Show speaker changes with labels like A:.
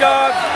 A: Dog.